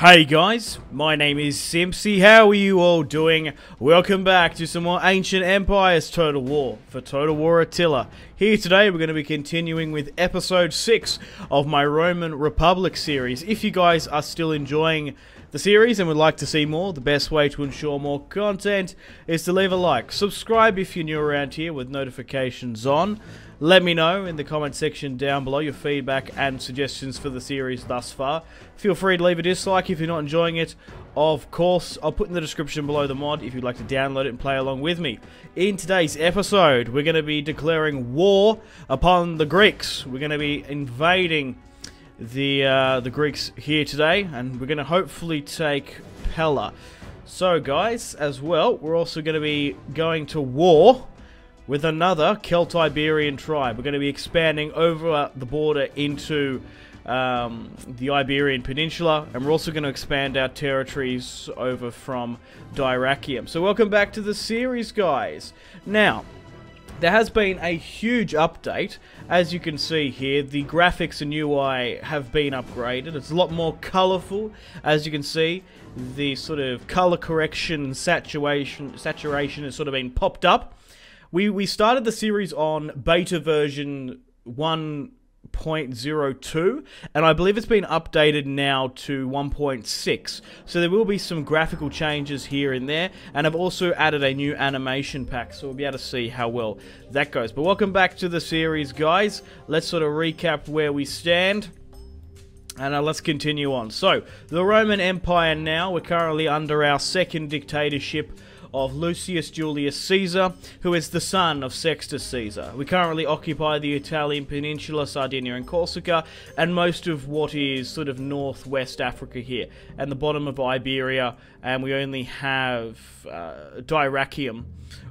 Hey guys, my name is Simpzy, how are you all doing? Welcome back to some more Ancient Empires Total War for Total War Attila. Here today we're going to be continuing with episode 6 of my Roman Republic series. If you guys are still enjoying the series and would like to see more, the best way to ensure more content is to leave a like. Subscribe if you're new around here with notifications on. Let me know in the comment section down below your feedback and suggestions for the series thus far. Feel free to leave a dislike if you're not enjoying it. Of course, I'll put in the description below the mod if you'd like to download it and play along with me. In today's episode, we're going to be declaring war upon the Greeks. We're going to be invading the uh, the Greeks here today, and we're going to hopefully take Pella. So, guys, as well, we're also going to be going to war with another Celt-Iberian tribe. We're going to be expanding over the border into um, the Iberian Peninsula, and we're also going to expand our territories over from Dyrrachium. So welcome back to the series, guys. Now, there has been a huge update. As you can see here, the graphics and UI have been upgraded. It's a lot more colourful, as you can see. The sort of colour correction saturation saturation has sort of been popped up. We we started the series on beta version 1.02 and I believe it's been updated now to 1.6 so there will be some graphical changes here and there and I've also added a new animation pack so we'll be able to see how well that goes. But welcome back to the series guys. Let's sort of recap where we stand and uh, let's continue on. So, the Roman Empire now, we're currently under our second dictatorship of Lucius Julius Caesar, who is the son of Sextus Caesar. We currently occupy the Italian peninsula, Sardinia and Corsica, and most of what is sort of northwest Africa here, and the bottom of Iberia, and we only have uh, Dyrrachium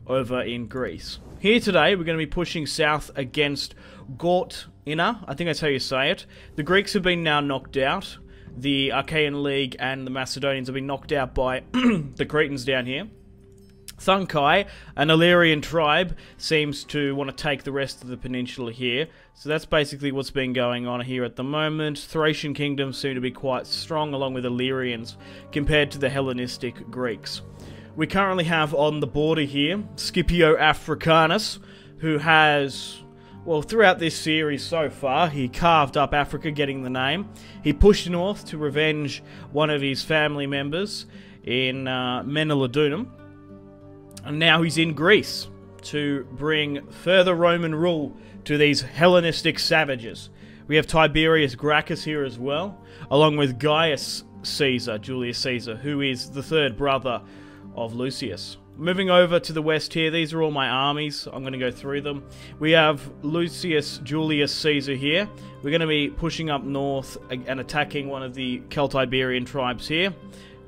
over in Greece. Here today, we're going to be pushing south against Gortyna, I think that's how you say it. The Greeks have been now knocked out. The Achaean League and the Macedonians have been knocked out by the Cretans down here. Thunkai, an Illyrian tribe, seems to want to take the rest of the peninsula here. So that's basically what's been going on here at the moment. Thracian kingdoms seem to be quite strong along with Illyrians compared to the Hellenistic Greeks. We currently have on the border here Scipio Africanus, who has well, throughout this series so far, he carved up Africa, getting the name. He pushed north to revenge one of his family members in uh, and now he's in Greece to bring further Roman rule to these Hellenistic savages. We have Tiberius Gracchus here as well, along with Gaius Caesar, Julius Caesar, who is the third brother of Lucius. Moving over to the west here, these are all my armies. I'm going to go through them. We have Lucius Julius Caesar here. We're going to be pushing up north and attacking one of the Celtiberian tribes here,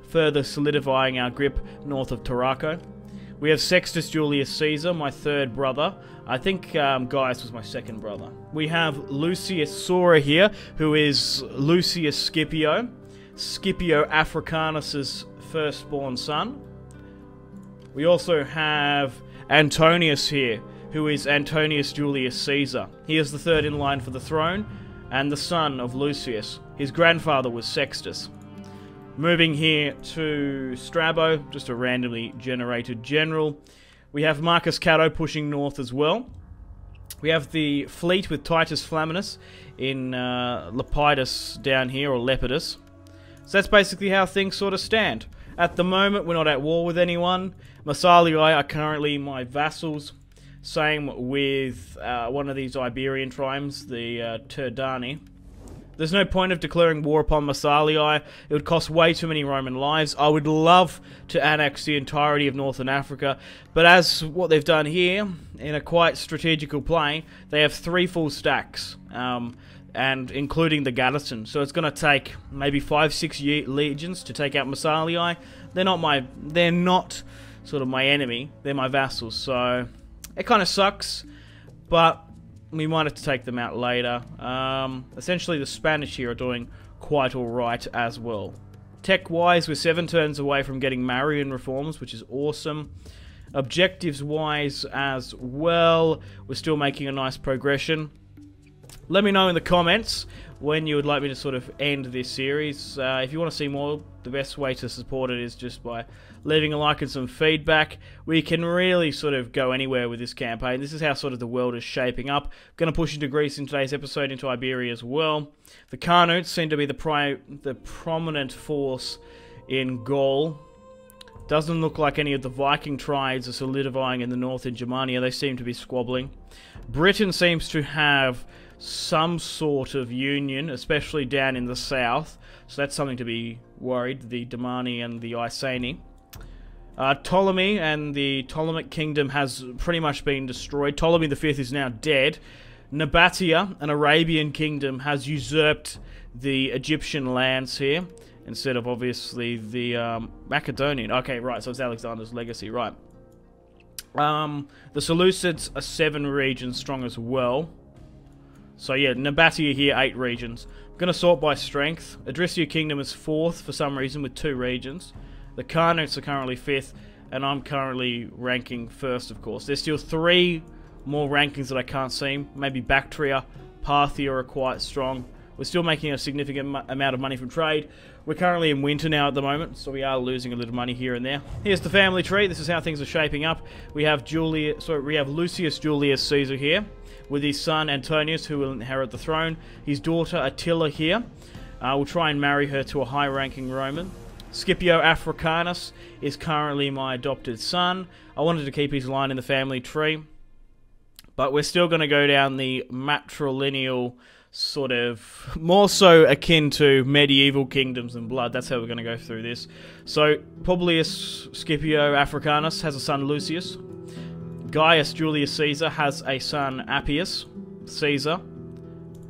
further solidifying our grip north of Tarraco. We have Sextus Julius Caesar, my third brother. I think um, Gaius was my second brother. We have Lucius Sora here, who is Lucius Scipio, Scipio Africanus's firstborn son. We also have Antonius here, who is Antonius Julius Caesar. He is the third in line for the throne, and the son of Lucius. His grandfather was Sextus. Moving here to Strabo, just a randomly generated general. We have Marcus Cato pushing north as well. We have the fleet with Titus Flaminus in uh, Lepidus down here, or Lepidus. So that's basically how things sort of stand. At the moment, we're not at war with anyone. Massylii are currently my vassals. Same with uh, one of these Iberian tribes, the uh, Turdani. There's no point of declaring war upon Massylii. It would cost way too many Roman lives. I would love to annex the entirety of Northern Africa, but as what they've done here, in a quite strategical play, they have three full stacks, um, and including the garrison. So it's going to take maybe five, six legions to take out Massylii. They're not my, they're not sort of my enemy. They're my vassals. So it kind of sucks, but we might have to take them out later. Um, essentially, the Spanish here are doing quite alright as well. Tech-wise, we're seven turns away from getting Marian reforms, which is awesome. Objectives-wise as well, we're still making a nice progression. Let me know in the comments when you would like me to sort of end this series. Uh, if you want to see more, the best way to support it is just by leaving a like and some feedback. We can really sort of go anywhere with this campaign. This is how sort of the world is shaping up. Going to push into Greece in today's episode, into Iberia as well. The Carnutes seem to be the, pri the prominent force in Gaul. Doesn't look like any of the Viking tribes are solidifying in the north in Germania. They seem to be squabbling. Britain seems to have some sort of union, especially down in the south. So that's something to be worried, the Domani and the Iceni. Uh, Ptolemy and the Ptolemaic kingdom has pretty much been destroyed. Ptolemy V is now dead. Nabatea, an Arabian kingdom, has usurped the Egyptian lands here instead of obviously the um, Macedonian. Okay, right, so it's Alexander's legacy, right. Um, the Seleucids are seven regions strong as well. So yeah, Nabatea here, eight regions. I'm going to sort by strength. Adrisia Kingdom is fourth for some reason with two regions. The Carnutes are currently fifth, and I'm currently ranking first, of course. There's still three more rankings that I can't see. Maybe Bactria, Parthia are quite strong. We're still making a significant amount of money from trade. We're currently in winter now at the moment, so we are losing a little money here and there. Here's the family tree. This is how things are shaping up. We have Julius, sorry, we have Lucius Julius Caesar here with his son Antonius, who will inherit the throne. His daughter Attila here. Uh, will try and marry her to a high-ranking Roman. Scipio Africanus is currently my adopted son. I wanted to keep his line in the family tree. But we're still going to go down the matrilineal sort of more so akin to medieval kingdoms and blood. That's how we're going to go through this. So Publius Scipio Africanus has a son Lucius. Gaius Julius Caesar has a son Appius Caesar.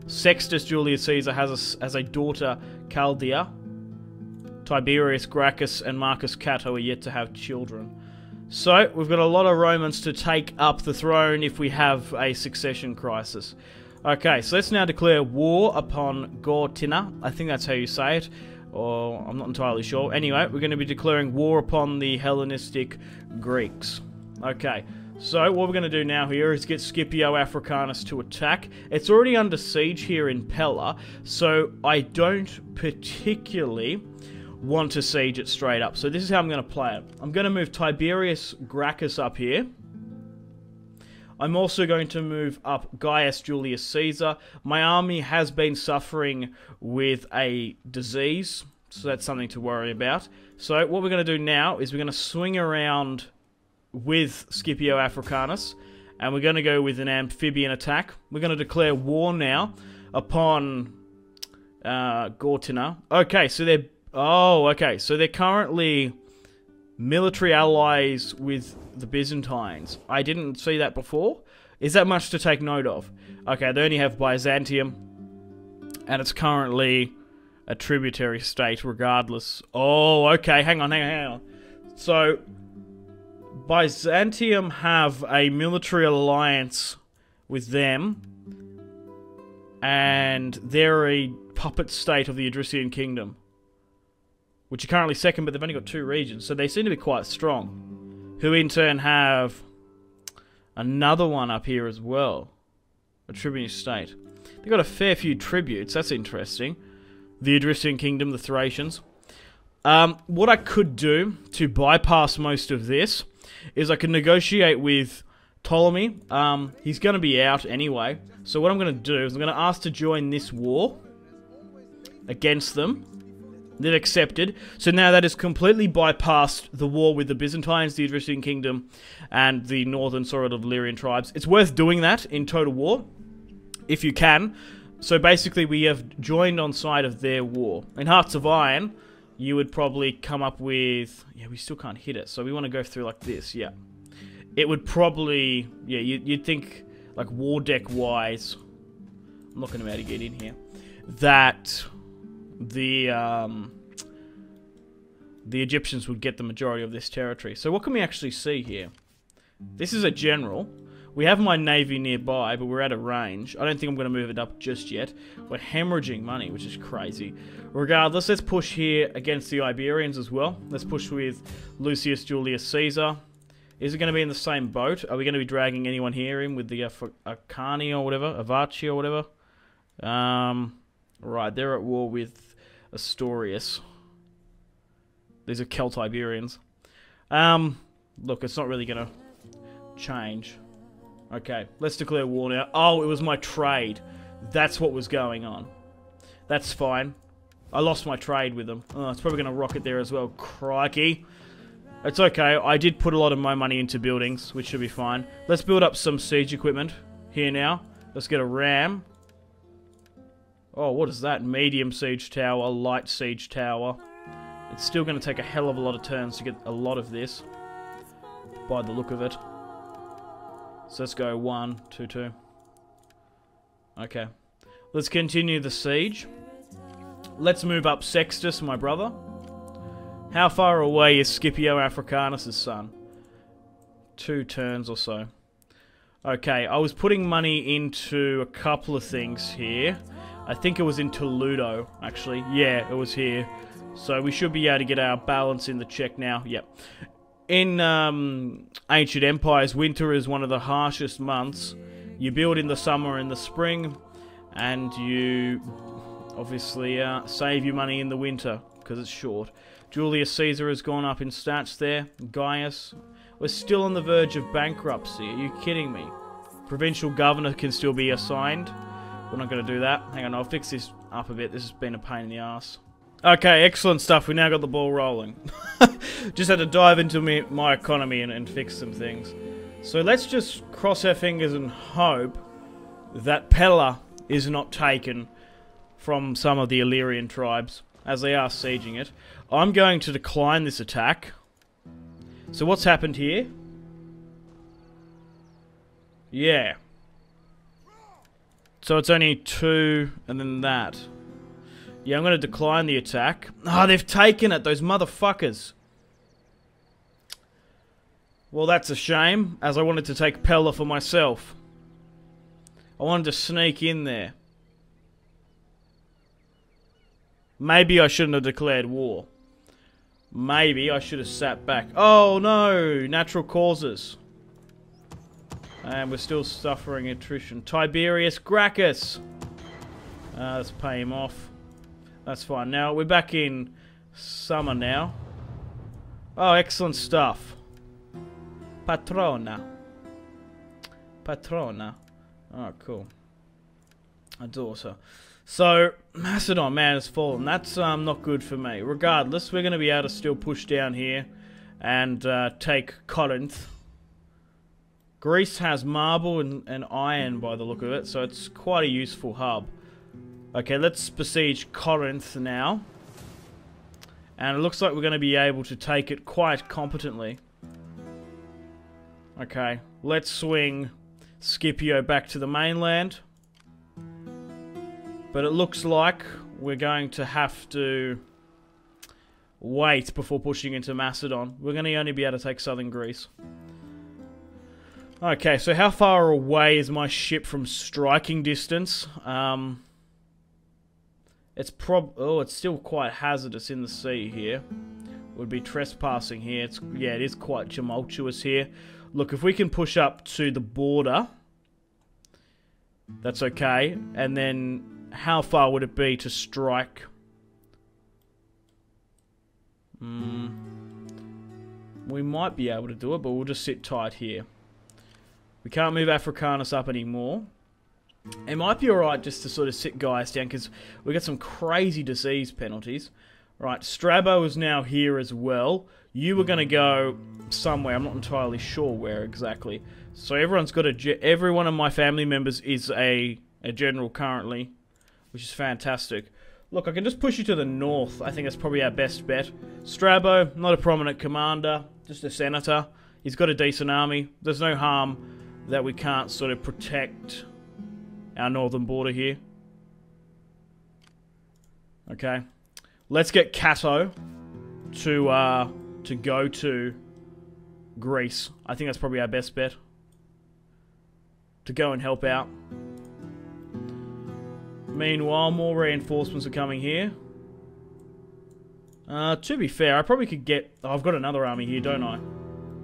Sextus Julius Caesar has a, has a daughter Chaldia. Tiberius Gracchus and Marcus Cato are yet to have children. So, we've got a lot of Romans to take up the throne if we have a succession crisis. Okay, so let's now declare war upon Gortyna. I think that's how you say it, or I'm not entirely sure. Anyway, we're going to be declaring war upon the Hellenistic Greeks. Okay, so what we're going to do now here is get Scipio Africanus to attack. It's already under siege here in Pella, so I don't particularly want to siege it straight up. So this is how I'm going to play it. I'm going to move Tiberius Gracchus up here. I'm also going to move up Gaius Julius Caesar. My army has been suffering with a disease, so that's something to worry about. So what we're going to do now is we're going to swing around with Scipio Africanus, and we're going to go with an amphibian attack. We're going to declare war now upon uh, Gortyna. Okay, so they're... Oh, okay, so they're currently military allies with the Byzantines. I didn't see that before. Is that much to take note of? Okay, they only have Byzantium, and it's currently a tributary state regardless. Oh, okay, hang on, hang on, hang on. So, Byzantium have a military alliance with them, and they're a puppet state of the Odrysian kingdom, which are currently second, but they've only got two regions, so they seem to be quite strong. Who in turn have another one up here as well, a tribute state. They've got a fair few tributes, that's interesting. The Odrysian kingdom, the Thracians. Um, what I could do to bypass most of this is I could negotiate with Ptolemy. Um, he's going to be out anyway. So what I'm going to do is I'm going to ask to join this war against them. They've accepted. So now that has completely bypassed the war with the Byzantines, the Odrysian kingdom, and the northern sort of Lyrian tribes. It's worth doing that in total war, if you can. So basically we have joined on side of their war. In Hearts of Iron, you would probably come up with... Yeah, we still can't hit it, so we want to go through like this, yeah. It would probably... Yeah, you, would think, like, war deck-wise... I'm not going to be able to get in here. That the... Um, the Egyptians would get the majority of this territory. So what can we actually see here? This is a general. We have my navy nearby, but we're out of range. I don't think I'm going to move it up just yet. We're hemorrhaging money, which is crazy. Regardless, let's push here against the Iberians as well. Let's push with Lucius Julius Caesar. Is it going to be in the same boat? Are we going to be dragging anyone here in with the Acani or whatever? Avaci or whatever? Um, right, they're at war with Astorius. These are Celtiberians. Um, look, it's not really gonna change. Okay, let's declare war now. Oh, it was my trade. That's what was going on. That's fine. I lost my trade with them. Oh, it's probably to rocket there as well. Crikey. It's okay. I did put a lot of my money into buildings, which should be fine. Let's build up some siege equipment here now. Let's get a ram. Oh, what is that? Medium siege tower, light siege tower. It's still going to take a hell of a lot of turns to get a lot of this. By the look of it. So let's go one, two, two. Okay. Let's continue the siege. Let's move up Sextus, my brother. How far away is Scipio Africanus' son? Two turns or so. Okay, I was putting money into a couple of things here. I think it was in Toledo, actually. Yeah, it was here. So we should be able to get our balance in the check now. Yep. In um, ancient empires, winter is one of the harshest months. You build in the summer and the spring, and you obviously uh, save your money in the winter because it's short. Julius Caesar has gone up in stats there. Gaius. We're still on the verge of bankruptcy. Are you kidding me? Provincial governor can still be assigned. We're not going to do that. Hang on, I'll fix this up a bit. This has been a pain in the ass. Okay, excellent stuff. We now got the ball rolling. just had to dive into me, my economy and, and fix some things. So let's just cross our fingers and hope that Pella is not taken from some of the Illyrian tribes, as they are sieging it. I'm going to decline this attack. So what's happened here? Yeah. So it's only two, and then that. Yeah, I'm to decline the attack. Ah, oh, they've taken it, those motherfuckers. Well, that's a shame, as I wanted to take Pella for myself. I wanted to sneak in there. Maybe I shouldn't have declared war. Maybe I should have sat back. Oh no! Natural causes. And we're still suffering attrition. Tiberius Gracchus! Uh, let's pay him off. That's fine. Now, we're back in summer now. Oh, excellent stuff. Patrona. Patrona. Oh, cool. A daughter. So, Macedon, man, has fallen. That's um, not good for me. Regardless, we're going to be able to still push down here and uh, take Corinth. Greece has marble and, and iron by the look of it, so it's quite a useful hub. Okay, let's besiege Corinth now. And it looks like we're going to be able to take it quite competently. Okay, let's swing Scipio back to the mainland. But it looks like we're going to have to wait before pushing into Macedon. We're going to only be able to take southern Greece. Okay, so how far away is my ship from striking distance? Um, it's prob- oh, it's still quite hazardous in the sea here. Would be trespassing here. It's yeah, it is quite tumultuous here. Look, if we can push up to the border, that's okay. And then how far would it be to strike? Hmm. We might be able to do it, but we'll just sit tight here. We can't move Africanus up anymore. It might be alright just to sort of sit guys down because we got some crazy disease penalties. Right, Strabo is now here as well. You were going to go somewhere. I'm not entirely sure where exactly. So everyone's got a... Every one of my family members is a, a general currently, which is fantastic. Look, I can just push you to the north. I think that's probably our best bet. Strabo, not a prominent commander, just a senator. He's got a decent army. There's no harm that we can't sort of protect our northern border here. Okay. Let's get Cato to uh, to go to Greece. I think that's probably our best bet. To go and help out. Meanwhile, more reinforcements are coming here. Uh, to be fair, I probably could get... Oh, I've got another army here, don't I?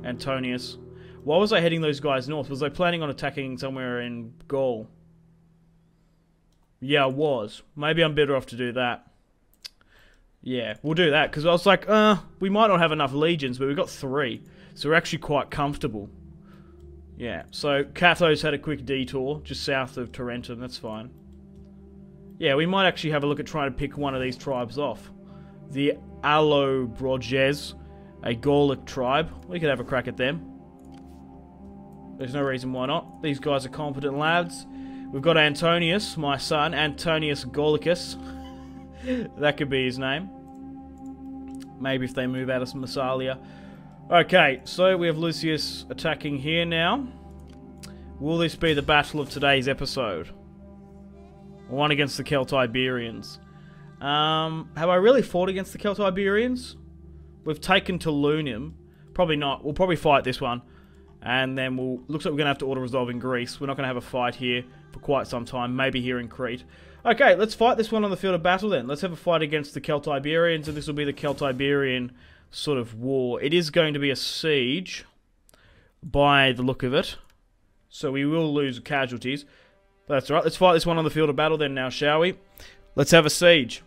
Antonius. Why was I heading those guys north? Was I planning on attacking somewhere in Gaul? Yeah, I was. Maybe I'm better off to do that. Yeah, we'll do that, because I was like, uh, we might not have enough legions, but we've got three. So we're actually quite comfortable. Yeah, so Cato's had a quick detour, just south of Tarentum, that's fine. Yeah, we might actually have a look at trying to pick one of these tribes off. The Allobroges, a Gaulic tribe. We could have a crack at them. There's no reason why not. These guys are competent lads. We've got Antonius, my son, Antonius Gaulicus. that could be his name. Maybe if they move out of Massalia. Okay, so we have Lucius attacking here now. Will this be the battle of today's episode? One against the Celtiberians. Um, have I really fought against the Celtiberians? We've taken Tulunium. Probably not. We'll probably fight this one. And then we'll... Looks like we're going to have to auto-resolve in Greece. We're not going to have a fight here for quite some time. Maybe here in Crete. Okay, let's fight this one on the field of battle then. Let's have a fight against the Celtiberians. And this will be the Celtiberian sort of war. It is going to be a siege. By the look of it. So we will lose casualties. That's right. Let's fight this one on the field of battle then now, shall we? Let's have a siege.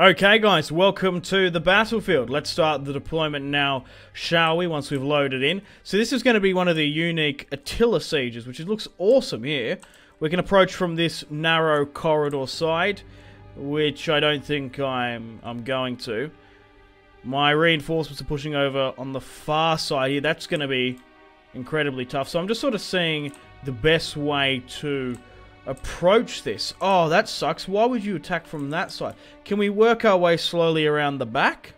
Okay guys, welcome to the battlefield. Let's start the deployment now, shall we, once we've loaded in. So this is going to be one of the unique Attila sieges, which looks awesome here. We can approach from this narrow corridor side, which I don't think I'm, I'm going to. My reinforcements are pushing over on the far side here. That's going to be incredibly tough. So I'm just sort of seeing the best way to approach this. Oh, that sucks. Why would you attack from that side? Can we work our way slowly around the back?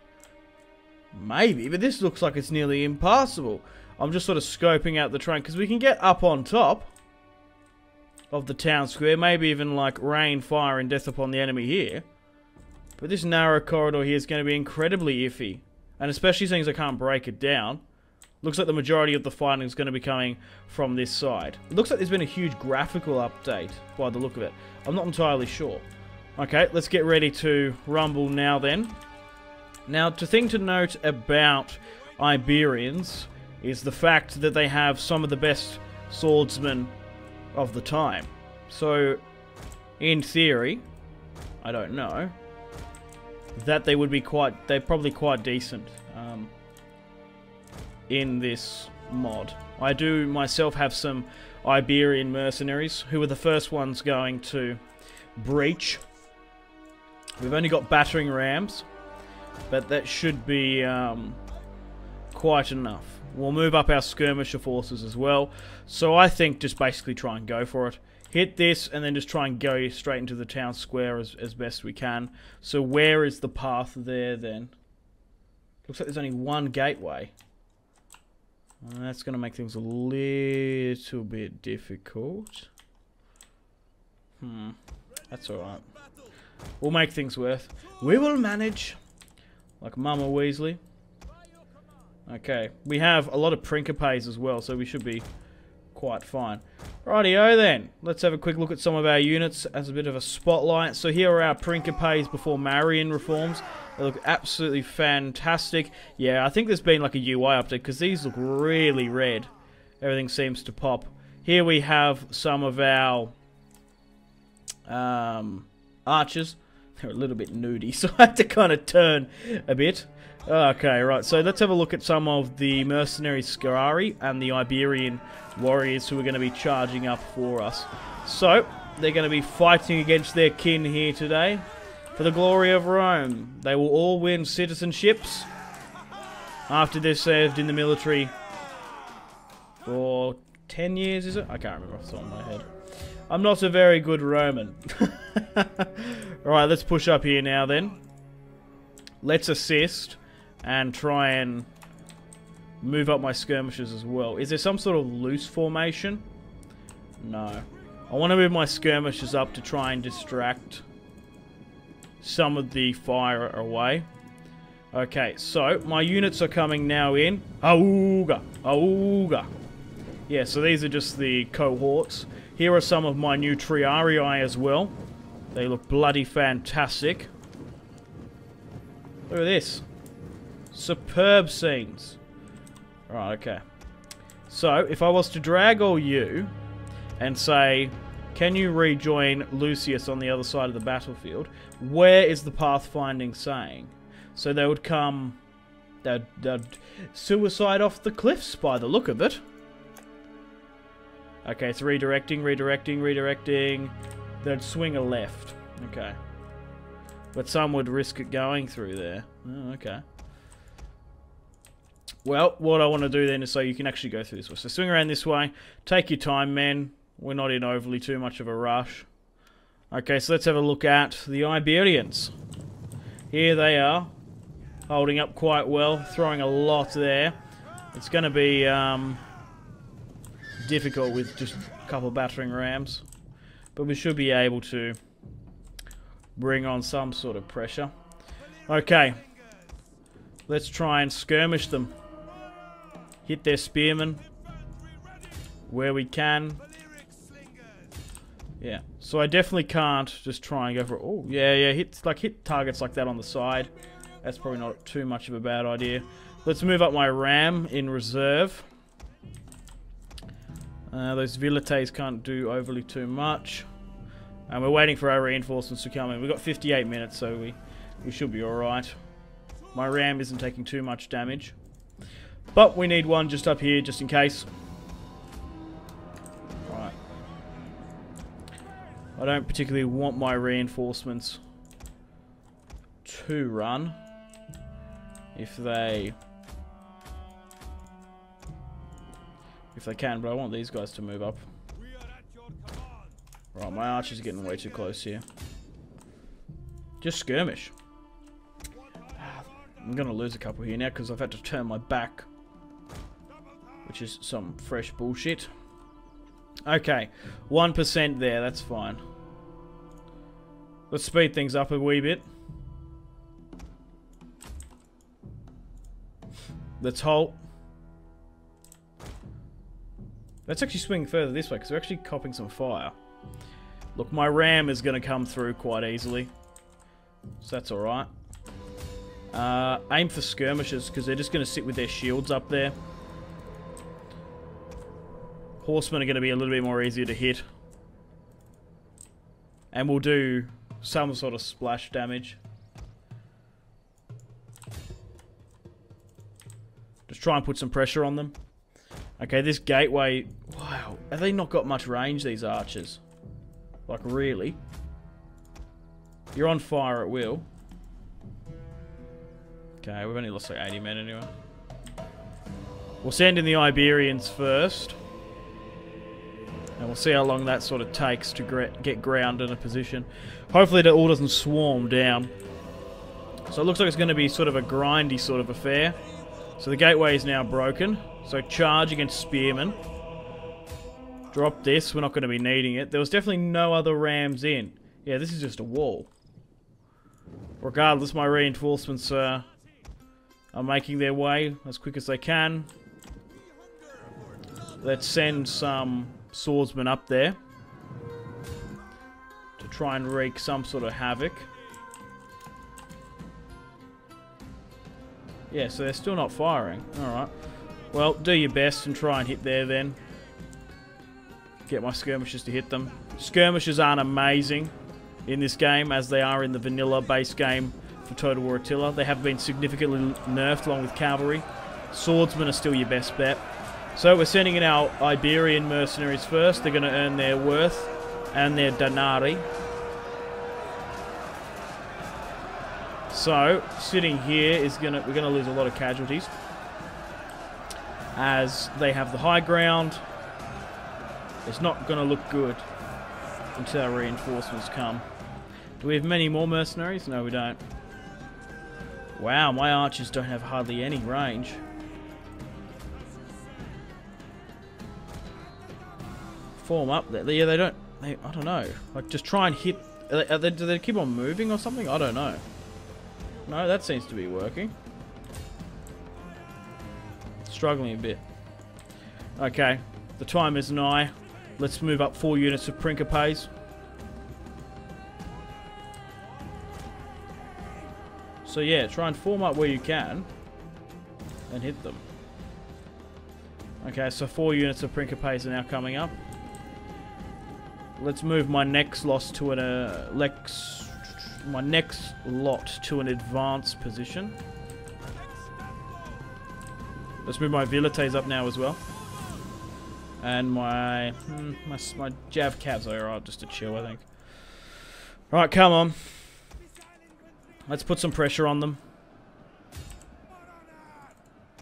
Maybe, but this looks like it's nearly impassable. I'm just sort of scoping out the train because we can get up on top of the town square. Maybe even like rain, fire, and death upon the enemy here. But this narrow corridor here is going to be incredibly iffy. And especially since I can't break it down. Looks like the majority of the fighting is going to be coming from this side. It looks like there's been a huge graphical update by the look of it. I'm not entirely sure. Okay, let's get ready to rumble now then. Now, the thing to note about Iberians is the fact that they have some of the best swordsmen of the time. So, in theory, I don't know, that they would be quite, they're probably quite decent. Um, in this mod. I do myself have some Iberian mercenaries who were the first ones going to breach. We've only got battering rams, but that should be um, quite enough. We'll move up our skirmisher forces as well. So I think just basically try and go for it. Hit this and then just try and go straight into the town square as, as best we can. So where is the path there then? Looks like there's only one gateway. That's going to make things a little bit difficult. Hmm. That's alright. We'll make things worth. We will manage. Like Mama Weasley. Okay. We have a lot of Principes as well, so we should be quite fine. Rightio then. Let's have a quick look at some of our units as a bit of a spotlight. So here are our Principes before Marian reforms. They look absolutely fantastic. Yeah, I think there's been like a UI update because these look really red. Everything seems to pop. Here we have some of our um, archers. They're a little bit nudie, so I had to kind of turn a bit. Okay, right, so let's have a look at some of the mercenary Scutarii and the Iberian warriors who are going to be charging up for us. So, they're going to be fighting against their kin here today for the glory of Rome. They will all win citizenships after they've served in the military for 10 years, is it? I can't remember off the top of my head. I'm not a very good Roman. Alright, let's push up here now then. Let's assist and try and move up my skirmishers as well. Is there some sort of loose formation? No. I want to move my skirmishers up to try and distract some of the fire away. Okay, so my units are coming now in. Auga! Auga! Yeah, so these are just the cohorts. Here are some of my new Triarii as well. They look bloody fantastic. Look at this. Superb scenes. Right, okay. So, if I was to drag all you and say, Can you rejoin Lucius on the other side of the battlefield? Where is the pathfinding saying? So they would come... They'd, they'd suicide off the cliffs by the look of it. Okay, it's redirecting, redirecting, redirecting. They'd swing a left. Okay. But some would risk it going through there. Oh, okay. Well, what I want to do then is so you can actually go through this way. So swing around this way. Take your time, men. We're not in overly too much of a rush. Okay, so let's have a look at the Iberians. Here they are. Holding up quite well. Throwing a lot there. It's going to be um, difficult with just a couple of battering rams. But we should be able to bring on some sort of pressure. Okay. Let's try and skirmish them. Hit their spearmen. Where we can. Yeah. So I definitely can't just try and go for... Oh, yeah, yeah. Hit, like, hit targets like that on the side. That's probably not too much of a bad idea. Let's move up my ram in reserve. Uh, those Velites can't do overly too much. And we're waiting for our reinforcements to come in. We've got 58 minutes, so we, we should be alright. My ram isn't taking too much damage. But we need one just up here, just in case. I don't particularly want my reinforcements to run. If they... If they can, but I want these guys to move up. Right, my archer's getting way too close here. Just skirmish. Ah, I'm going to lose a couple here now because I've had to turn my back. Which is some fresh bullshit. Okay, 1% there, that's fine. Let's speed things up a wee bit. Let's halt. Let's actually swing further this way because we're actually copping some fire. Look, my ram is going to come through quite easily. So that's alright. Uh, aim for skirmishers, because they're just going to sit with their shields up there. Horsemen are going to be a little bit more easier to hit. And we'll do some sort of splash damage. Just try and put some pressure on them. Okay, this gateway... Wow, have they not got much range, these archers? Like, really? You're on fire at will. Okay, we've only lost like 80 men anyway. We'll send in the Iberians first. And we'll see how long that sort of takes to get ground in a position. Hopefully it all doesn't swarm down. So it looks like it's going to be sort of a grindy sort of affair. So the gateway is now broken. So charge against spearmen. Drop this. We're not going to be needing it. There was definitely no other rams in. Yeah, this is just a wall. Regardless, my reinforcements uh, are making their way as quick as they can. Let's send some swordsmen up there to try and wreak some sort of havoc. Yeah, so they're still not firing. Alright. Well, do your best and try and hit there then get my skirmishers to hit them. Skirmishers aren't amazing in this game as they are in the vanilla base game for Total War Attila. They have been significantly nerfed along with cavalry. Swordsmen are still your best bet. So we're sending in our Iberian mercenaries first. They're going to earn their worth and their denarii. So, sitting here is gonna we're gonna lose a lot of casualties. As they have the high ground, it's not going to look good until our reinforcements come. Do we have many more mercenaries? No, we don't. Wow, my archers don't have hardly any range. Form up there. Yeah, they don't... They, I don't know. Like, just try and hit... Are they, are they, do they keep on moving or something? I don't know. No, that seems to be working. Struggling a bit. Okay. The time is nigh. Let's move up four units of Principes. So yeah, try and form up where you can and hit them. Okay, so four units of Principes are now coming up. Let's move my next loss to an uh, lex, my next lot to an advanced position. Let's move my Velites up now as well. And my hmm, my my Jav are alright, just to chill, I think. Right, come on. Let's put some pressure on them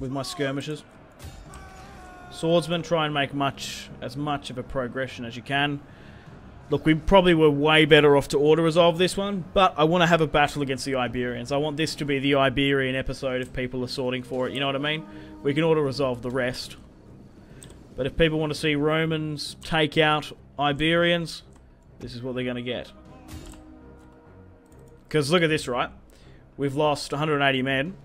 with my skirmishers. Swordsman, try and make much as much of a progression as you can. Look, we probably were way better off to auto-resolve this one, but I want to have a battle against the Iberians. I want this to be the Iberian episode if people are sorting for it, you know what I mean? We can auto-resolve the rest. But if people want to see Romans take out Iberians, this is what they're going to get. Because look at this, right? We've lost 180 men.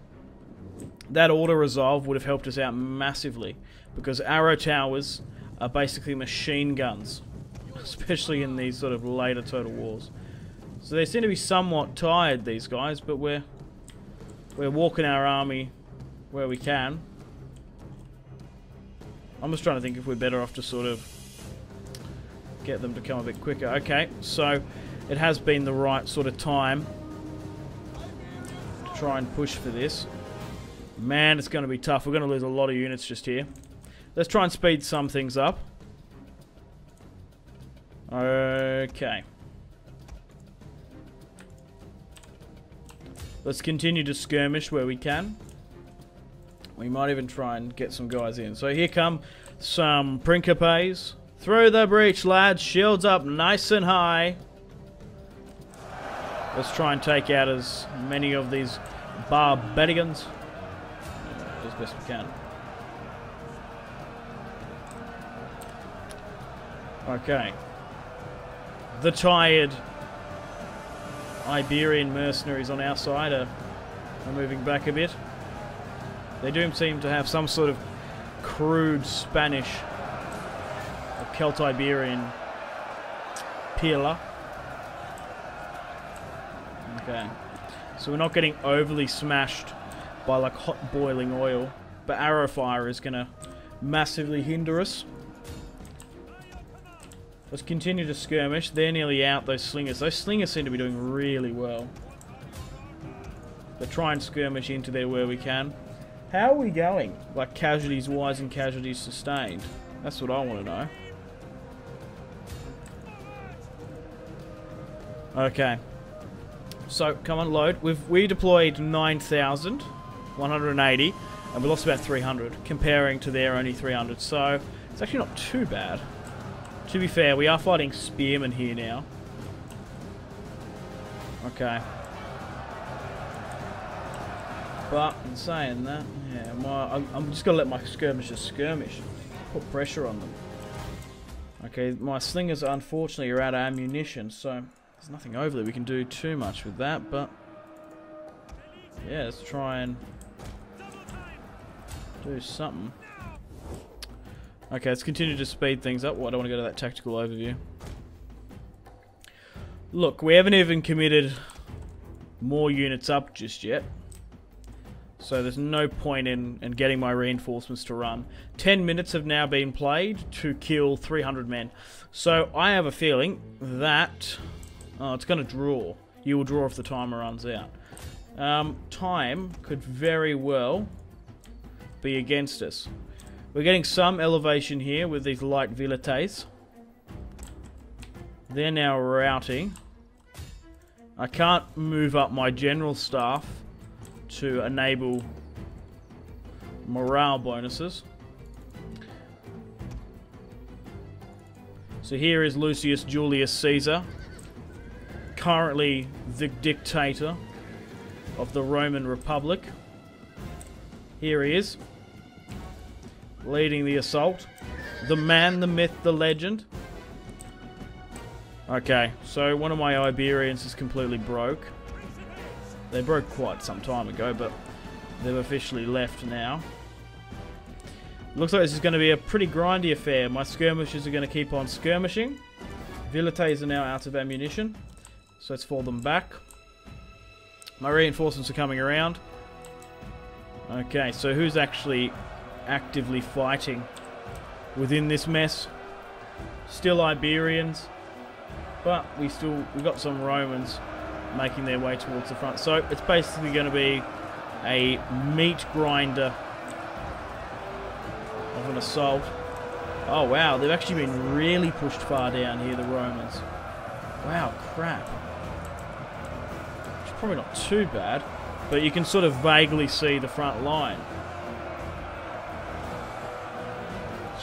That auto-resolve would have helped us out massively because arrow towers are basically machine guns, especially in these sort of later Total Wars. So they seem to be somewhat tired, these guys, but we're we're walking our army where we can. I'm just trying to think if we're better off to sort of get them to come a bit quicker. Okay, so it has been the right sort of time to try and push for this. Man, it's going to be tough. We're going to lose a lot of units just here. Let's try and speed some things up. Okay. Let's continue to skirmish where we can. We might even try and get some guys in. So here come some Principes. Through the breach, lads. Shields up nice and high. Let's try and take out as many of these Barbarians as best we can. Okay. The tired Iberian mercenaries on our side are, are moving back a bit. They do seem to have some sort of crude Spanish or Celt-Iberian pillar. Okay. So we're not getting overly smashed by like hot boiling oil, but arrow fire is going to massively hinder us. Let's continue to skirmish. They're nearly out, those slingers. Those slingers seem to be doing really well. But try and skirmish into there where we can. How are we going? Like casualties wise and casualties sustained. That's what I want to know. Okay. So, come on, load. We've we deployed 9,180, and we lost about 300, comparing to their only 300. So, it's actually not too bad. To be fair, we are fighting spearmen here now. Okay. But, in saying that, yeah, my, I'm, just going to let my skirmishers skirmish. Put pressure on them. Okay, my slingers unfortunately are out of ammunition, so there's nothing overly we can do too much with that, but... Yeah, let's try and do something. Okay, let's continue to speed things up. Well, I don't want to go to that tactical overview. Look, we haven't even committed more units up just yet. So there's no point in, in getting my reinforcements to run. 10 minutes have now been played to kill 300 men. So I have a feeling that... Oh, it's going to draw. You will draw if the timer runs out. Um, time could very well be against us. We're getting some elevation here with these light velites. They're now routing. I can't move up my general staff to enable morale bonuses. So here is Lucius Julius Caesar, currently the dictator of the Roman Republic. Here he is leading the assault. The man, the myth, the legend. Okay, so one of my Iberians is completely broke. They broke quite some time ago, but they've officially left now. Looks like this is going to be a pretty grindy affair. My skirmishers are going to keep on skirmishing. Velites are now out of ammunition, so let's fall them back. My reinforcements are coming around. Okay, so who's actually actively fighting within this mess. Still Iberians. But we still we've got some Romans making their way towards the front. So it's basically going to be a meat grinder of an assault. Oh wow, they've actually been really pushed far down here, the Romans. Wow, crap. It's probably not too bad, but you can sort of vaguely see the front line.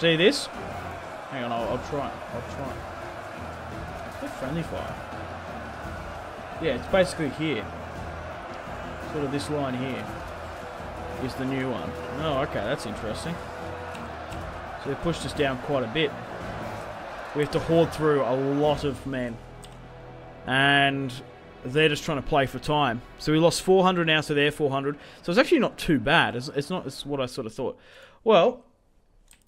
See this? Hang on, I'll, I'll try. I'll try. They're friendly fire. Yeah, it's basically here. Sort of this line here is the new one. Oh, okay, that's interesting. So they pushed us down quite a bit. We have to hoard through a lot of men. And they're just trying to play for time. So we lost 400 now, so they're 400. So it's actually not too bad. It's, it's not it's what I sort of thought. Well,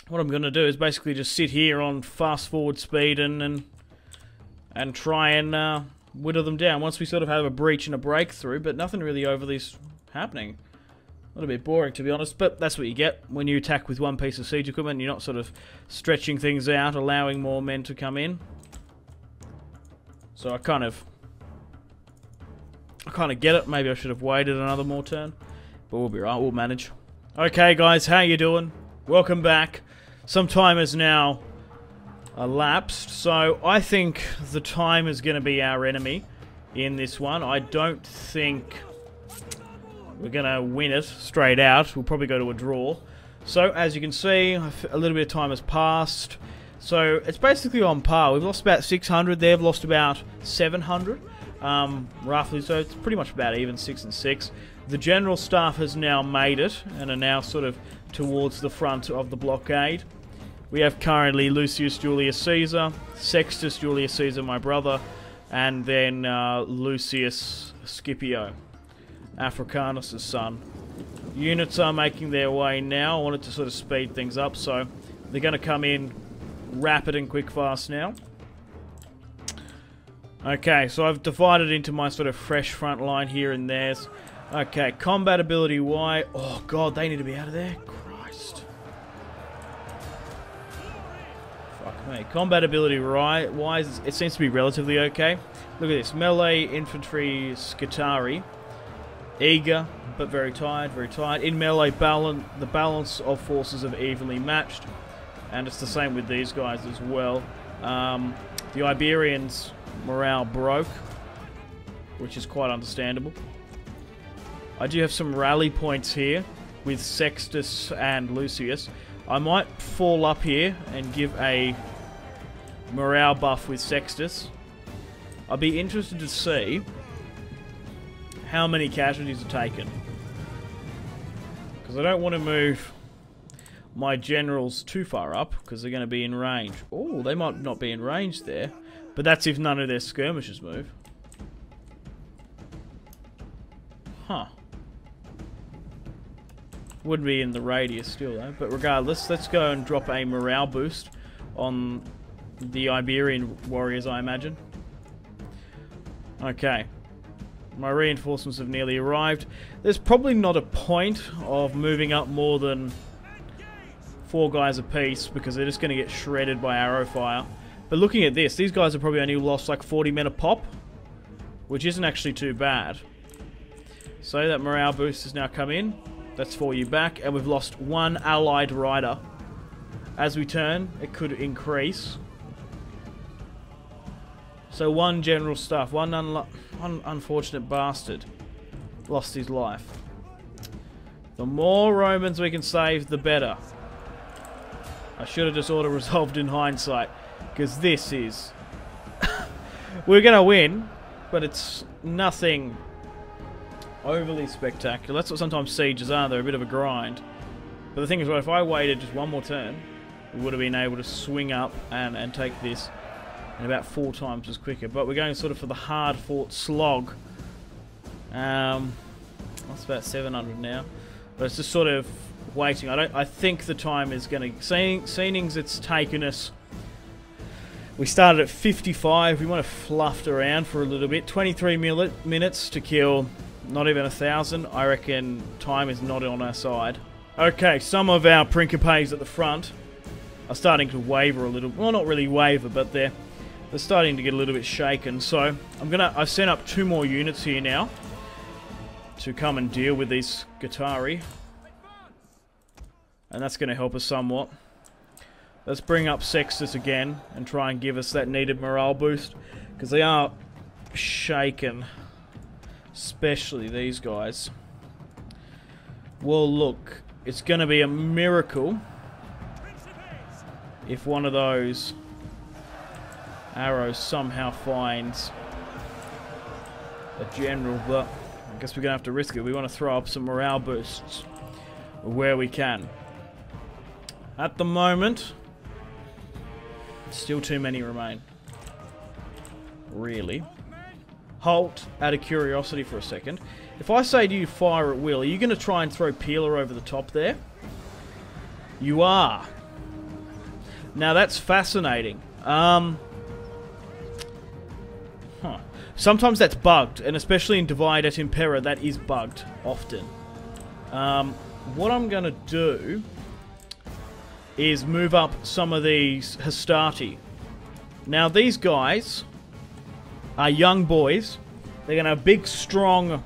what I'm going to do is basically just sit here on fast forward speed and and, and try and uh, whittle them down. Once we sort of have a breach and a breakthrough, but nothing really overly happening. A little bit boring, to be honest, but that's what you get when you attack with one piece of siege equipment. You're not sort of stretching things out, allowing more men to come in. So I kind of... I kind of get it. Maybe I should have waited another more turn. But we'll be right. We'll manage. Okay, guys. How you doing? Welcome back. Some time has now elapsed. So I think the time is going to be our enemy in this one. I don't think we're going to win it straight out. We'll probably go to a draw. So, as you can see, a little bit of time has passed. So, it's basically on par. We've lost about 600. They've lost about 700, um, roughly. So, it's pretty much about even, 6 and 6. The general staff has now made it and are now sort of towards the front of the blockade. We have currently Lucius Julius Caesar, Sextus Julius Caesar, my brother, and then uh, Lucius Scipio. Africanus' son. Units are making their way now. I wanted to sort of speed things up, so they're going to come in rapid and quick fast now. Okay, so I've divided into my sort of fresh front line here and theirs. Okay, combat ability Y. Oh god, they need to be out of there. Me. Combat ability y is, it seems to be relatively okay. Look at this. Melee infantry Scutarii eager but very tired, very tired. In melee, balance, the balance of forces are evenly matched, and it's the same with these guys as well. Um, the Iberians' morale broke, which is quite understandable. I do have some rally points here with Sextus and Lucius. I might fall up here and give a morale buff with Sextus. I'd be interested to see how many casualties are taken. Because I don't want to move my generals too far up, because they're going to be in range. Oh, they might not be in range there. But that's if none of their skirmishers move. Huh. Would be in the radius still, though. But regardless, let's go and drop a morale boost on the Iberian warriors, I imagine. Okay. My reinforcements have nearly arrived. There's probably not a point of moving up more than four guys apiece because they're just going to get shredded by arrow fire. But looking at this, these guys have probably only lost like 40 men a pop, which isn't actually too bad. So that morale boost has now come in. That's for you back, and we've lost one allied rider. As we turn, it could increase. So one general staff, one, one unfortunate bastard lost his life. The more Romans we can save, the better. I should have just auto-resolved in hindsight, because this is... We're going to win, but it's nothing overly spectacular. That's what sometimes sieges are, they're a bit of a grind. But the thing is, well, if I waited just one more turn, we would have been able to swing up and, and take this and about four times as quicker. But we're going sort of for the hard-fought slog. Um, that's about 700 now. But it's just sort of waiting. I don't. I think the time is going to... Seanings, it's taken us... We started at 55. We want to fluffed around for a little bit. 23 minutes to kill not even a thousand. I reckon time is not on our side. Okay, some of our Principes at the front are starting to waver a little. Well, not really waver, but they're they're starting to get a little bit shaken. So I'm gonna I've sent up two more units here now to come and deal with these Scutarii. And that's going to help us somewhat. Let's bring up Sextus again and try and give us that needed morale boost. Because they are shaken. Especially these guys. Well, look. It's going to be a miracle if one of those arrows somehow finds a general, but I guess we're going to have to risk it. We want to throw up some morale boosts where we can. At the moment, still too many remain. Really. Halt, out of curiosity for a second. If I say to you fire at will, are you going to try and throw Pila over the top there? You are. Now that's fascinating. Um, huh. Sometimes that's bugged, and especially in Divide et Impera, that is bugged often. Um, what I'm going to do is move up some of these Hastati. Now these guys are young boys. They're going to have big, strong,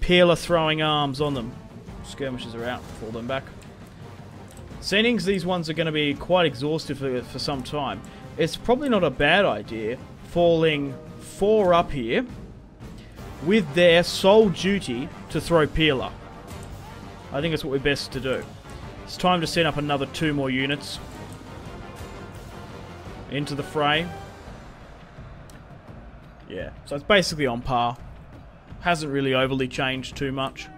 pila throwing arms on them. Skirmishes are out. Fall them back. Sendings, these ones are going to be quite exhaustive for, for some time. It's probably not a bad idea falling four up here with their sole duty to throw pila. I think that's what we're best to do. It's time to set up another two more units into the fray. Yeah, so it's basically on par. Hasn't really overly changed too much.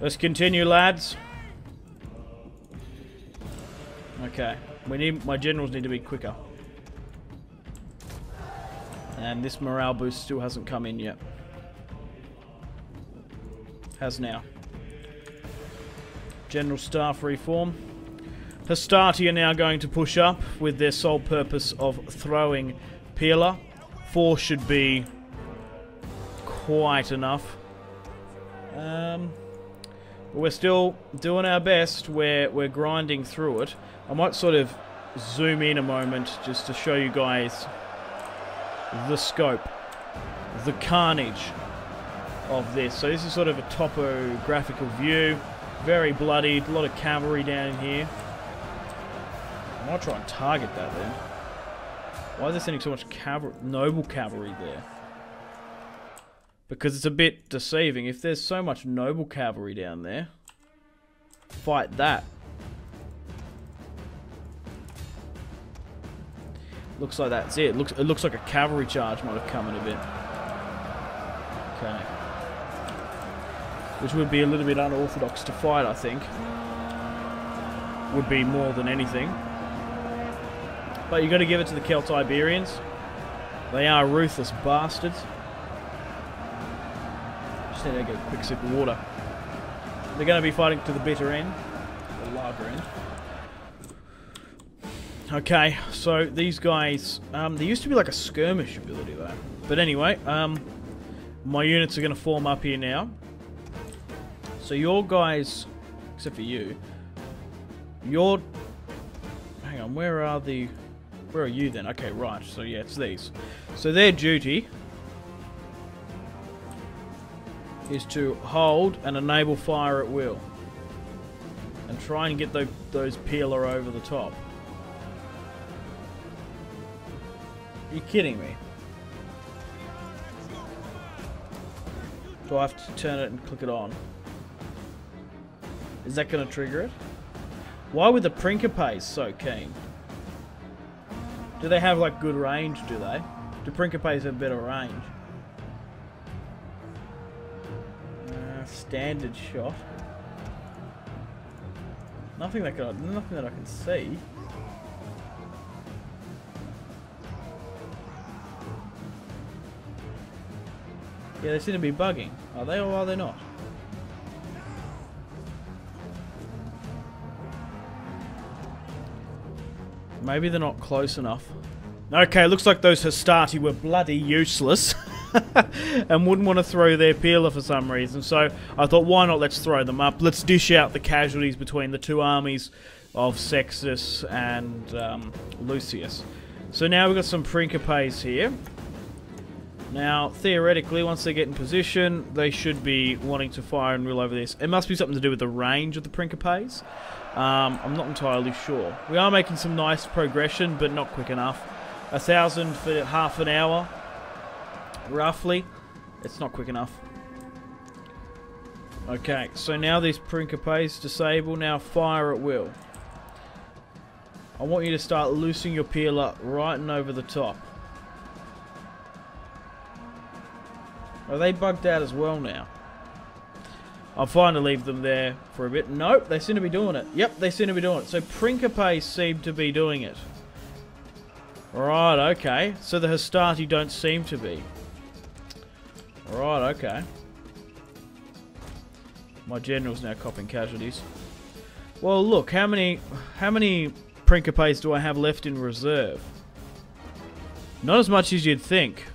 Let's continue, lads. Okay, we need my generals need to be quicker. And this morale boost still hasn't come in yet. Has now. General Staff reform. Hastati are now going to push up with their sole purpose of throwing Pila. Four should be quite enough. Um, we're still doing our best. We're, we're grinding through it. I might sort of zoom in a moment just to show you guys the scope, the carnage of this. So this is sort of a topographical view. Very bloodied, a lot of cavalry down here. I might try and target that then. Why is there sending so much cavalry, noble cavalry there? Because it's a bit deceiving. If there's so much noble cavalry down there, fight that. Looks like that's it. Looks it looks like a cavalry charge might have come in a bit. Okay which would be a little bit unorthodox to fight, I think. Would be more than anything. But you got to give it to the Celtiberians. They are ruthless bastards. Just need to get a quick sip of water. They're going to be fighting to the bitter end, the lager end. Okay, so these guys, um, there used to be like a skirmish ability though. But anyway, um, my units are going to form up here now. So your guys, except for you, your... Hang on, where are the... Where are you then? Okay, right. So yeah, it's these. So their duty is to hold and enable fire at will. And try and get the, those pila over the top. You kidding me? Do I have to turn it and click it on? Is that going to trigger it? Why were the Principes so keen? Do they have like good range, do they? Do Principes have better range? Uh, standard shot. Nothing that can, nothing that I can see. Yeah, they seem to be bugging. Are they or are they not? Maybe they're not close enough. Okay, looks like those Hastati were bloody useless. and wouldn't want to throw their pila for some reason. So I thought, why not let's throw them up. Let's dish out the casualties between the two armies of Sextus and um, Lucius. So now we've got some Principes here. Now, theoretically, once they get in position, they should be wanting to fire and reel over this. It must be something to do with the range of the Principes. Um, I'm not entirely sure. We are making some nice progression, but not quick enough. A thousand for half an hour, roughly. It's not quick enough. Okay, so now these Principes disable. Now fire at will. I want you to start loosing your pila right and over the top. Are they bugged out as well now? I'm fine to leave them there for a bit. Nope, they seem to be doing it. Yep, they seem to be doing it. So Principe seem to be doing it. Right, okay. So the Hastati don't seem to be. Right, okay. My general's now copping casualties. Well, look, how many how many Principes do I have left in reserve? Not as much as you'd think.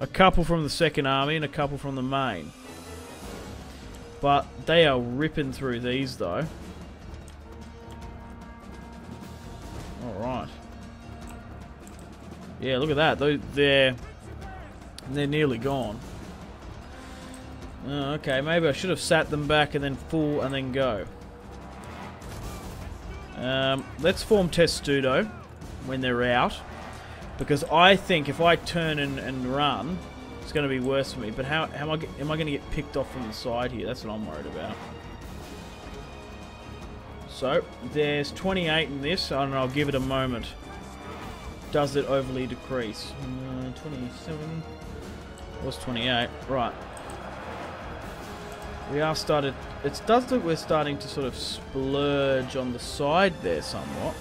A couple from the second army and a couple from the main. But they are ripping through these though. Alright. Yeah, look at that. They're, they're nearly gone. Oh, okay, maybe I should have sat them back and then full and then go. Um, let's form Testudo when they're out. Because I think if I turn and, and run, it's going to be worse for me. But how, how am I, am I going to get picked off from the side here? That's what I'm worried about. So, there's 28 in this, and I'll give it a moment. Does it overly decrease? Uh, 27 was 28. Right. We are started... It does look we're starting to sort of splurge on the side there somewhat.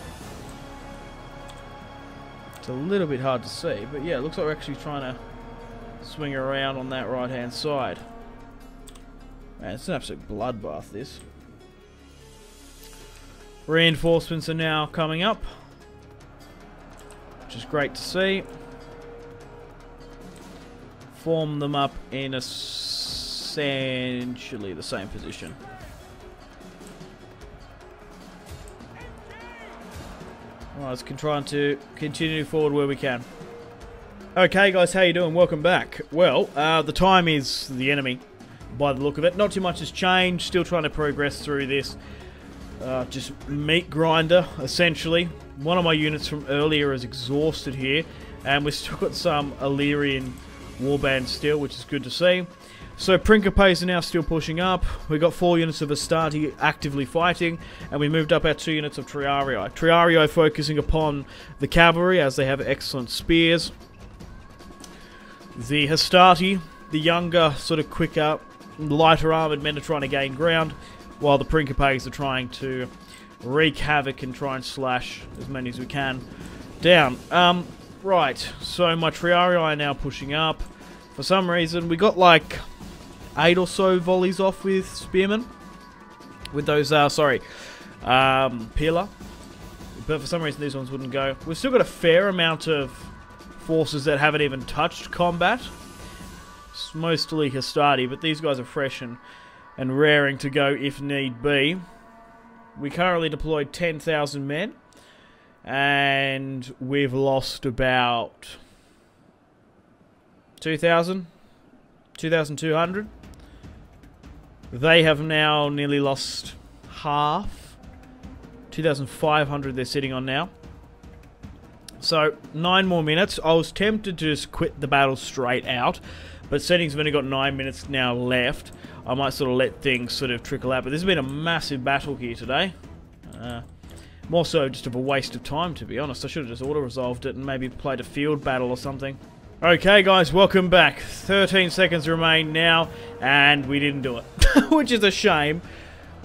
It's a little bit hard to see, but yeah, it looks like we're actually trying to swing around on that right-hand side. Man, it's an absolute bloodbath, this. Reinforcements are now coming up, which is great to see. Form them up in essentially the same position. Well, let's try to continue forward where we can. Okay, guys, how you doing? Welcome back. Well, uh, the time is the enemy, by the look of it. Not too much has changed. Still trying to progress through this. Uh, just meat grinder, essentially. One of my units from earlier is exhausted here, and we've still got some Illyrian warband still, which is good to see. So Principes are now still pushing up. We've got four units of Hastati actively fighting, and we moved up our two units of Triarii. Triarii focusing upon the cavalry as they have excellent spears. The Hastati, the younger, sort of quicker, lighter armoured men are trying to gain ground, while the Principes are trying to wreak havoc and try and slash as many as we can down. Um, right, so my Triarii are now pushing up. For some reason, we got like eight or so volleys off with Spearmen. With those, uh, sorry, um, Pila. But for some reason these ones wouldn't go. We've still got a fair amount of forces that haven't even touched combat. It's mostly Hastati, but these guys are fresh and, and raring to go if need be. We currently deployed 10,000 men. And we've lost about 2,000? 2,200? They have now nearly lost half. 2,500 they're sitting on now. So, nine more minutes. I was tempted to just quit the battle straight out, but settings have only got nine minutes now left. I might sort of let things sort of trickle out, but this has been a massive battle here today. Uh, more so just of a waste of time, to be honest. I should have just auto-resolved it and maybe played a field battle or something. Okay, guys, welcome back. 13 seconds remain now, and we didn't do it, which is a shame.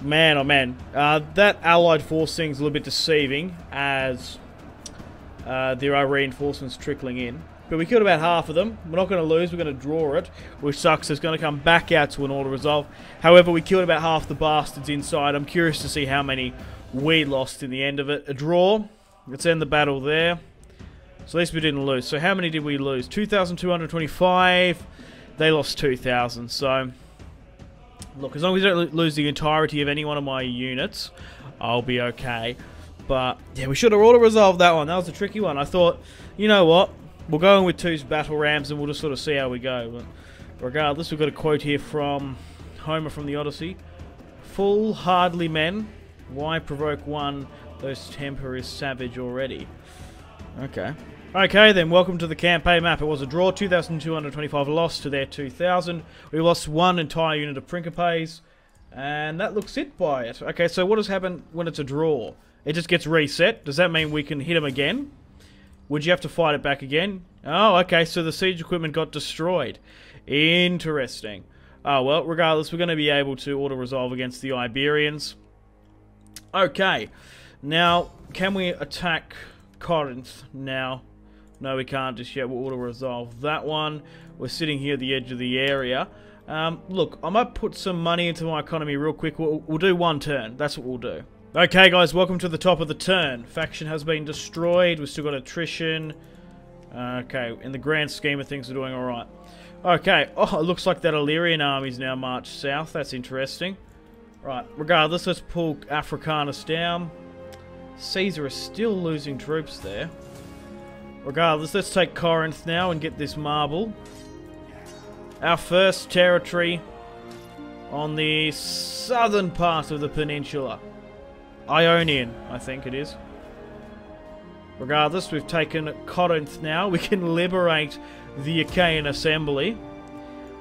Man, oh man. Uh, that allied force thing's a little bit deceiving, as uh, there are reinforcements trickling in. But we killed about half of them. We're not going to lose. We're going to draw it, which sucks. It's going to come back out to an auto resolve. However, we killed about half the bastards inside. I'm curious to see how many we lost in the end of it. A draw. Let's end the battle there. So at least we didn't lose. So how many did we lose? 2,225. They lost 2,000. So, look, as long as we don't lose the entirety of any one of my units, I'll be okay. But, yeah, we should have auto-resolved that one. That was a tricky one. I thought, you know what? We'll go in with two battle rams and we'll just sort of see how we go. But regardless, we've got a quote here from Homer from the Odyssey. Full hardly men. Why provoke one? Those temper is savage already. Okay. Okay then, welcome to the campaign map. It was a draw, 2,225 loss to their 2,000. We lost one entire unit of Principes, and that looks it by it. Okay, so what has happened when it's a draw? It just gets reset. Does that mean we can hit them again? Would you have to fight it back again? Oh, okay, so the siege equipment got destroyed. Interesting. Oh, well, regardless, we're going to be able to auto-resolve against the Iberians. Okay, now, can we attack Corinth now? No, we can't just yet. We'll auto-resolve that one. We're sitting here at the edge of the area. Um, look, I might put some money into my economy real quick. We'll, we'll do one turn. That's what we'll do. Okay, guys, welcome to the top of the turn. Faction has been destroyed. We've still got attrition. Okay, in the grand scheme of things, we're doing alright. Okay, oh, it looks like that Illyrian army's now marched south. That's interesting. Right, regardless, let's pull Africanus down. Caesar is still losing troops there. Regardless, let's take Corinth now and get this marble. Our first territory on the southern part of the peninsula. Ionian, I think it is. Regardless, we've taken Corinth now. We can liberate the Achaean Assembly.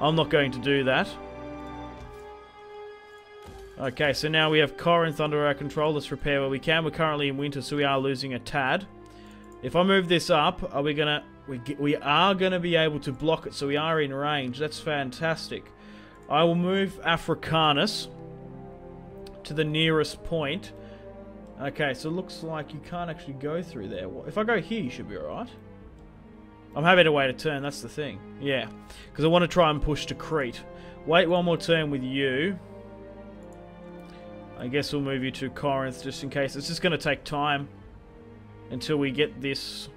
I'm not going to do that. Okay, so now we have Corinth under our control. Let's repair where we can. We're currently in winter, so we are losing a tad. If I move this up, are we gonna... We, we are to be able to block it, so we are in range. That's fantastic. I will move Africanus to the nearest point. Okay, so it looks like you can't actually go through there. If I go here, you should be alright. I'm happy to wait a turn, that's the thing. Yeah, because I want to try and push to Crete. Wait one more turn with you. I guess we'll move you to Corinth just in case. It's just going to take time until we get this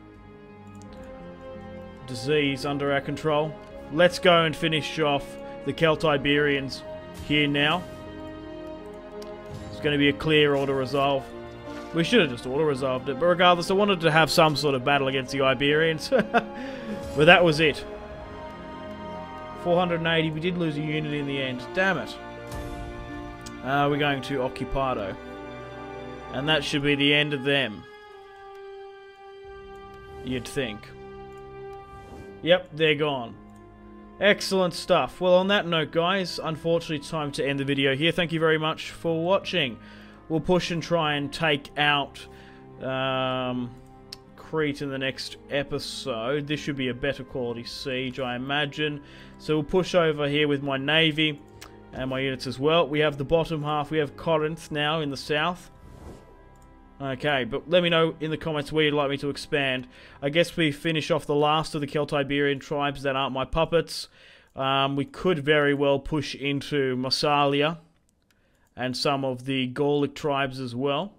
disease under our control. Let's go and finish off the Celtiberians here now. It's going to be a clear auto resolve. We should have just auto resolved it, but regardless, I wanted to have some sort of battle against the Iberians. but that was it. 480, we did lose a unit in the end. Damn it. Uh, we're going to Occupado. And that should be the end of them. You'd think. Yep, they're gone. Excellent stuff. Well, on that note, guys, unfortunately, time to end the video here. Thank you very much for watching. We'll push and try and take out um, Crete in the next episode. This should be a better quality siege, I imagine. So we'll push over here with my navy and my units as well. We have the bottom half. We have Corinth now in the south. Okay, but let me know in the comments where you'd like me to expand. I guess we finish off the last of the Celtiberian tribes that aren't my puppets. Um, we could very well push into Massalia and some of the Gallic tribes as well.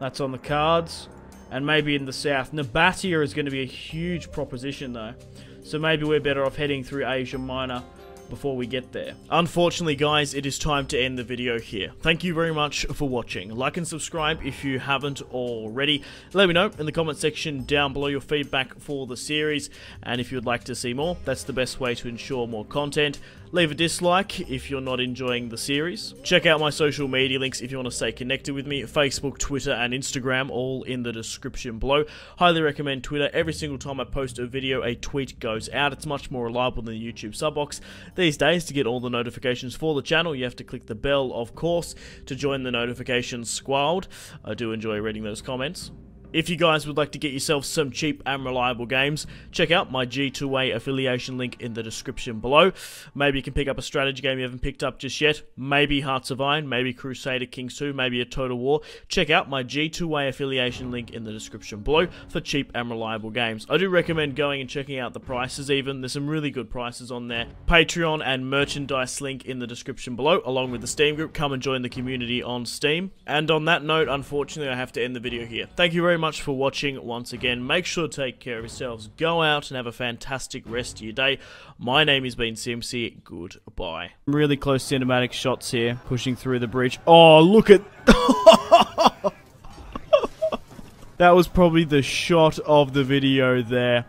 That's on the cards. And maybe in the south. Nabatea is going to be a huge proposition though. So maybe we're better off heading through Asia Minor before we get there. Unfortunately, guys, it is time to end the video here. Thank you very much for watching. Like and subscribe if you haven't already. Let me know in the comment section down below your feedback for the series, and if you'd like to see more, that's the best way to ensure more content. Leave a dislike if you're not enjoying the series. Check out my social media links if you want to stay connected with me. Facebook, Twitter, and Instagram, all in the description below. Highly recommend Twitter. Every single time I post a video, a tweet goes out. It's much more reliable than the YouTube sub box. These days, to get all the notifications for the channel, you have to click the bell, of course, to join the notifications squad. I do enjoy reading those comments. If you guys would like to get yourself some cheap and reliable games, check out my G2A affiliation link in the description below. Maybe you can pick up a strategy game you haven't picked up just yet. Maybe Hearts of Iron, maybe Crusader Kings 2, maybe a Total War. Check out my G2A affiliation link in the description below for cheap and reliable games. I do recommend going and checking out the prices even. There's some really good prices on there. Patreon and merchandise link in the description below, along with the Steam group. Come and join the community on Steam. And on that note, unfortunately, I have to end the video here. Thank you very very much for watching once again. Make sure to take care of yourselves. Go out and have a fantastic rest of your day. My name has been Simpzy. Goodbye. Really close cinematic shots here, pushing through the bridge. Oh, look at... That was probably the shot of the video there.